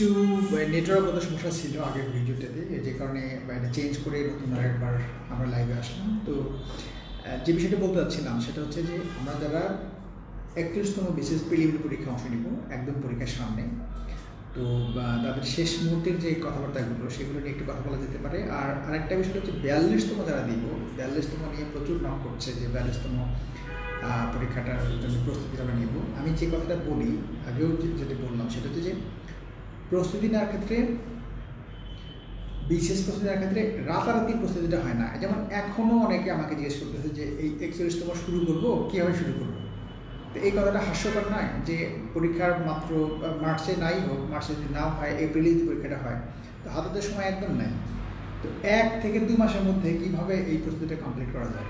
একটু নেটওয়ার্কগত সমস্যা ছিল আগের ভিডিওটাতে, যে কারণে এটা চেঞ্জ করে নতুন আরেকবার আমরা লাইভে আসলাম। তো যে বিষয়টা বলতে চাচ্ছিলাম, সেটা হচ্ছে যে আমরা যারা একত্রিশতম বিশেষ প্রিলিমিনারি পরীক্ষা অংশ নিব, একদম পরীক্ষার সামনে, তো তাদের শেষ মুহূর্তের যে কথাবার্তাগুলো, সেগুলো নিয়ে একটু কথা বলা যেতে পারে। আর আরেকটা বিষয় হচ্ছে বিয়াল্লিশতম যারা দিব, বিয়াল্লিশতম নিয়ে প্রচুর নক করছে যে বিয়াল্লিশতম পরীক্ষাটার জন্য প্রস্তুতি আমরা নিব। আমি যে কথাটা বলি, আগেও যেটা বললাম, সেটা হচ্ছে যে প্রস্তুতি নেওয়ার ক্ষেত্রে, বিশেষ প্রস্তুতি নেওয়ার ক্ষেত্রে রাতারাতি প্রস্তুতিটা হয় না। যেমন এখনও অনেকে আমাকে জিজ্ঞেস করতেছে যে, এই একচল্লিশতম শুরু করব, কীভাবে শুরু করব? তো এই কথাটা হাস্যকর নয় যে পরীক্ষার মাত্র, মার্চে নাই হোক, মার্চে যদি নাও হয় এপ্রিলে যদি পরীক্ষাটা হয়। তো হাতে সময় একদম নাই। তো এক থেকে দুই মাসের মধ্যে কীভাবে এই প্রস্তুতিটা কমপ্লিট করা যায়?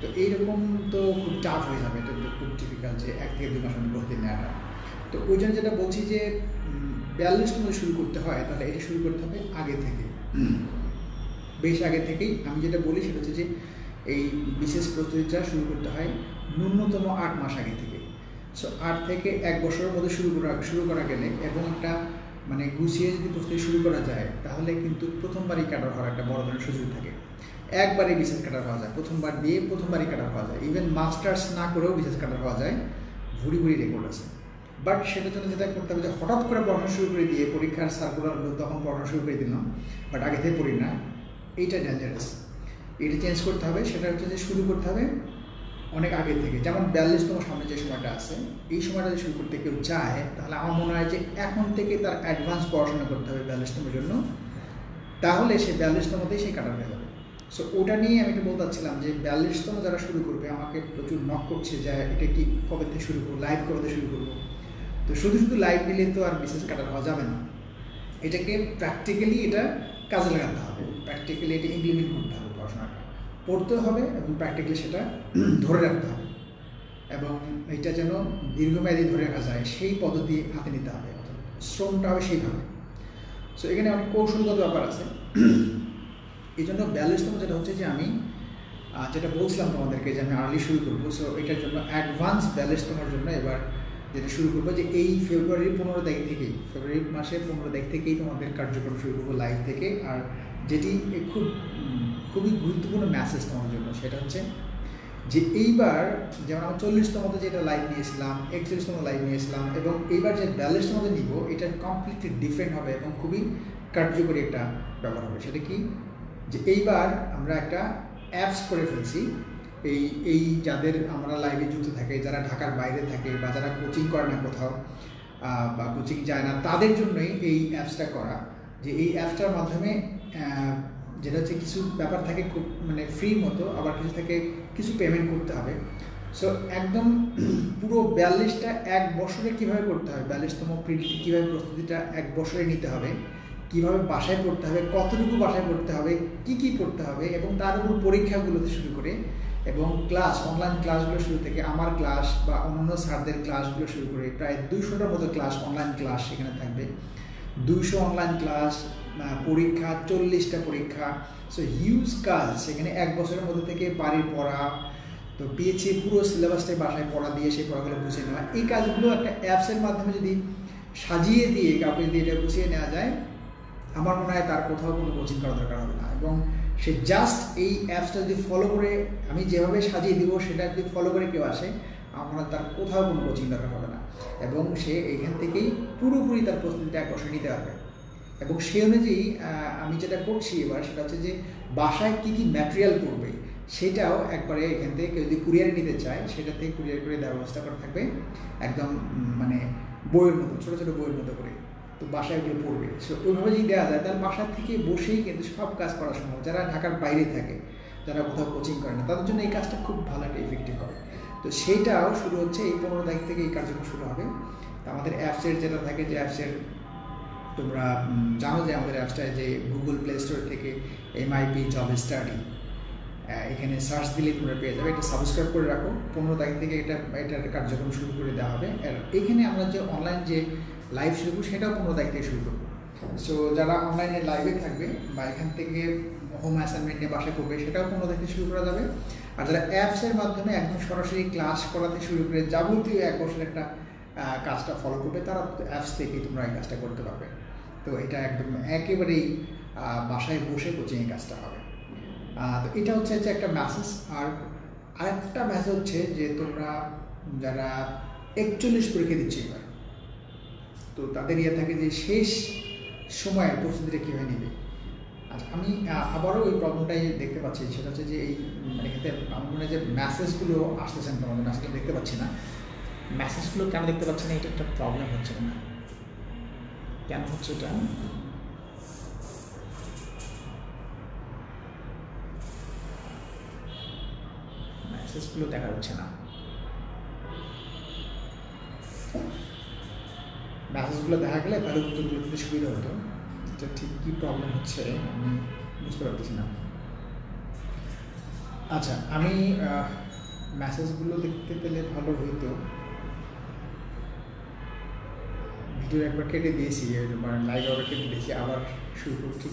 তো এইরকম তো খুব টাফ হয়ে যাবে। এটা খুব ডিফিকাল্ট যে এক থেকে দুই মাসের মধ্যে প্রস্তুতি নেওয়াটা। তো ওই জন্য যেটা বলছি যে বিয়াল্লিশতম শুরু করতে হয়, তাহলে এটা শুরু করতে হবে আগে থেকে। বেশ আগে থেকেই আমি যেটা বলি সেটা হচ্ছে যে এই বিশেষ প্রস্তুতিটা শুরু করতে হয় ন্যূনতম আট মাস আগে থেকে। সো আট থেকে এক বছরের মধ্যে শুরু করা শুরু করা গেলে এবং একটা মানে গুছিয়ে যদি প্রস্তুতি শুরু করা যায়, তাহলে কিন্তু প্রথমবারই কাটার হওয়ার একটা বড় ধরনের সুযোগ থাকে। একবারে বিশেষ কাটার পাওয়া যায়, প্রথমবার দিয়ে প্রথমবারই কাটার পাওয়া যায়। ইভেন মাস্টার্স না করেও বিশেষ কাটার পাওয়া যায়। ভুড়ি ভুড়ি রেকর্ড আছে। বাট সেটার জন্য যেটা করতে হবে যে হঠাৎ করে পড়াশোনা শুরু করে দিয়ে পরীক্ষার সার্কুলার হলো তখন পড়াশোনা শুরু করে দিলাম বাট আগে থেকে পড়ি না। এইটা ডেঞ্জারাস এটা চেঞ্জ করতে হবে, সেটা হচ্ছে যে শুরু করতে হবে অনেক আগে থেকে। যেমন বিয়াল্লিশতম সামনে যে সময়টা আছে, এই সময়টা যদি শুরু করতে কেউ চায়, তাহলে আমার মনে হয় যে এখন থেকে তার অ্যাডভান্স পড়াশোনা করতে হবে বিয়াল্লিশতমের জন্য। তাহলে সে বিয়াল্লিশতমতেই সে কাটার হয়ে যাবে। সো ওটা নিয়ে আমি একটু বলতে চাচ্ছিলাম যে বিয়াল্লিশতম যারা শুরু করবে, আমাকে প্রচুর নক করছে যে এটা কি কবে থেকে শুরু করব লাইভ কবে শুরু করব। তো শুধু শুধু লাইভ দিলে তো আর বিশেষ কাটার হওয়া যাবে না। এটাকে প্র্যাকটিক্যালি এটা কাজে লাগাতে হবে। প্র্যাকটিক্যালি এটা ইমপ্লিমেন্ট করতে হবে পড়াশোনাটা। পড়তে হবে এবং প্র্যাকটিক্যালি সেটা ধরে রাখতে হবে। এবং এটা যেন দীর্ঘমেয়াদী ধরে রাখা যায়, সেই পদ্ধতি হাতে নিতে হবে। শ্রমটা হবে সেইভাবে। সো এখানে অনেক কৌশলগত ব্যাপার আছে। এই জন্য বিয়াল্লিশতম যেটা হচ্ছে যে আমি যেটা বলছিলাম তোমাদেরকে যে আমি আর্লি শুরু করব। সো এটার জন্য অ্যাডভান্স বিয়াল্লিশতমের জন্য এবার যেটা শুরু করব যে এই ফেব্রুয়ারির পনেরো তারিখ থেকেই ফেব্রুয়ারি মাসের পনেরো তারিখ থেকেই তোমাদের কার্যক্রম শুরু করব লাইভ থেকে। আর যেটি খুব, খুবই গুরুত্বপূর্ণ মেসেজ তোমার জন্য, সেটা হচ্ছে যে এইবার যেমন আমরা চল্লিশতমতে যেটা লাইভ নিয়েছিলাম, একচল্লিশতম লাইভ নিয়েছিলাম, এবং এইবার যে বিয়াল্লিশতমতে নিব, এটা কমপ্লিটলি ডিফারেন্ট হবে এবং খুবই কার্যকরী একটা ব্যাপার হবে। সেটা কি? যে এইবার আমরা একটা অ্যাপস করে ফেলছি এই এই যাদের আমরা লাইভে যুক্ত থাকে, যারা ঢাকার বাইরে থাকে বা যারা কোচিং করে না কোথাও বা কোচিং যায় না, তাদের জন্যই এই অ্যাপসটা করা। যে এই অ্যাপসটার মাধ্যমে যেটা হচ্ছে কিছু ব্যাপার থাকে খুব মানে ফ্রি মতো, আবার কিছু থাকে কিছু পেমেন্ট করতে হবে। সো একদম পুরো বিয়াল্লিশটা এক বছরে কীভাবে করতে হবে বিয়াল্লিশতম প্রিন্ট কীভাবে প্রস্তুতিটা এক বছরে নিতে হবে? কীভাবে বাসায় পড়তে হবে? কতটুকু বাসায় পড়তে হবে? কি কি পড়তে হবে এবং তার উপর পরীক্ষাগুলোতে শুরু করে এবং ক্লাস অনলাইন ক্লাসগুলো শুরু থেকে আমার ক্লাস বা অন্যান্য স্যারদের ক্লাসগুলো শুরু করে প্রায় দুইশোটার মতো ক্লাস অনলাইন ক্লাস সেখানে থাকবে। দুইশো অনলাইন ক্লাস পরীক্ষা, চল্লিশটা পরীক্ষা। সো হিউজ কাজ। সেখানে এক বছরের মধ্যে থেকে বাড়ির পড়া, তো পেয়েছি পুরো সিলেবাসটাই বাসায় পড়া দিয়ে সেই পড়াগুলো বুঝে নেওয়া। এই কাজগুলো একটা অ্যাপসের মাধ্যমে যদি সাজিয়ে দিয়ে কাউকে দিয়ে এটা বুঝিয়ে নেওয়া যায়, আমার মনে হয় তার কোথাও কোনো কোচিং করা দরকার হবে না। এবং সে জাস্ট এই অ্যাপসটা যদি ফলো করে আমি যেভাবে সাজিয়ে দিব সেটা যদি ফলো করে কেউ আসে, আমার তার কোথাও কোনো কোচিং দরকার হবে না। এবং সে এখান থেকেই পুরোপুরি তার প্রস্তুতিটা বছর নিতে পারবে। এবং সেই অনুযায়ী আমি যেটা করছি এবার সেটা হচ্ছে যে বাসায় কী কী ম্যাটেরিয়াল পড়বে সেটাও একবারে এখান থেকে কেউ যদি কুরিয়ার নিতে চায় সেটা থেকে কুরিয়ার করে দেওয়ার ব্যবস্থা করা থাকবে। একদম মানে বইয়ের মতো, ছোটো ছোটো বইয়ের মতো করে। তো বাসায় এগুলো পড়বে। সো ওইভাবে যদি দেওয়া যায়, তাহলে বাসা থেকে বসেই কিন্তু সব কাজ করা সম্ভব। যারা ঢাকার বাইরে থাকে, যারা কোথাও কোচিং করে না, তাদের জন্য এই কাজটা খুব ভালো একটা ইফেক্টিভ হবে। তো সেইটাও শুরু হচ্ছে এই পনেরো তারিখ থেকে এই কার্যক্রম শুরু হবে। তো আমাদের অ্যাপসের যেটা থাকে, যে অ্যাপসের তোমরা জানো যে আমাদের অ্যাপসটায় যে গুগল প্লে স্টোর থেকে এমআইপি জব স্টাডি এখানে সার্চ দিলে তোমরা পেয়ে যাবে। এটা সাবস্ক্রাইব করে রাখো। পনেরো তারিখ থেকে এটা, এটার কার্যক্রম শুরু করে দেওয়া হবে। আর এখানে আমরা যে অনলাইন যে লাইভ শুরু সেটাও পনেরো তারিখ থেকে শুরু করব। সো যারা অনলাইনে লাইভে থাকবে বা এখান থেকে হোম অ্যাসাইনমেন্ট নিয়ে বাসায় করবে সেটাও পনেরো থেকে শুরু করা যাবে। আর যারা অ্যাপসের মাধ্যমে একদম সরাসরি ক্লাস করাতে শুরু করে যাবতীয় এক বছর একটা কাজটা ফলো করবে, তারা অ্যাপস থেকেই তোমরা এই কাজটা করতে পারবে। তো এটা একদম একেবারেই বাসায় বসে কোচিং এই কাজটা হবে। তো এটা হচ্ছে যে একটা মেসেজ আর আরেকটা মেসেজ হচ্ছে যে তোমরা যারা একচল্লিশ পরীক্ষা দিচ্ছে এবার তো তাদের ইয়ে থাকে যে শেষ সময়ের প্রস্তুতিটা কীভাবে নেবে? আচ্ছা আমি আবারও ওই প্রবলেমটাই দেখতে পাচ্ছি, সেটা হচ্ছে যে এই মানে এখানে আমার মনে যে মেসেজগুলো আসতেছেন তোমাদের মেসেজগুলো দেখতে পাচ্ছি না। মেসেজগুলো কেন দেখতে পাচ্ছি না, এটা একটা প্রবলেম হচ্ছে না কেন হচ্ছে এটা? মেসেজগুলো দেখা যাচ্ছে না। মেসেজগুলো দেখা গেলে তাহলে উত্তরগুলো দিতে সুবিধা হতো। এটা ঠিক কী প্রবলেম হচ্ছে, আমি বুঝতে পারতেছি না। আচ্ছা আমি মেসেজগুলো দেখতে পেলে ভালো হইতো। ভিডিও একবার কেটে দিয়েছি মানে লাইভ আবার কেটে দিয়েছি, আবার শুরু করছি।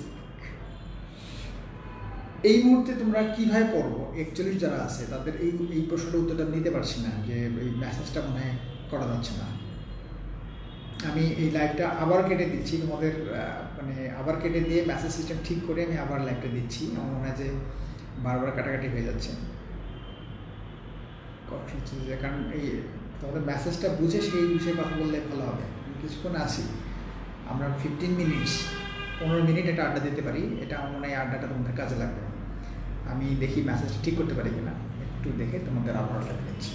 এই মুহূর্তে তোমরা কীভাবে পড়ব? একচল্লিশ যারা আছে, তাদের এই এই প্রশ্নটা উত্তরটা নিতে পারছি না, যে এই মেসেজটা মনে করা যাচ্ছে না। আমি এই লাইভটা আবার কেটে দিচ্ছি, তোমাদের মানে আবার কেটে দিয়ে মেসেজ সিস্টেম ঠিক করে আমি আবার লাইভটা দিচ্ছি। আমার মনে হয় যে বারবার কাটাকাটি হয়ে যাচ্ছে। যে কারণ এই তোমাদের মেসেজটা বুঝে সেই বিষয়ে কথা বললে ভালো হবে। কিছুক্ষণ আসি আমরা ফিফটিন মিনিটস পনেরো মিনিট একটা আড্ডা দিতে পারি। এটা আমার মনে হয় আড্ডাটা তোমাদের কাজে লাগবে। আমি দেখি মেসেজটা ঠিক করতে পারি কিনা। একটু দেখে তোমাদের আবার লাইভ দিচ্ছি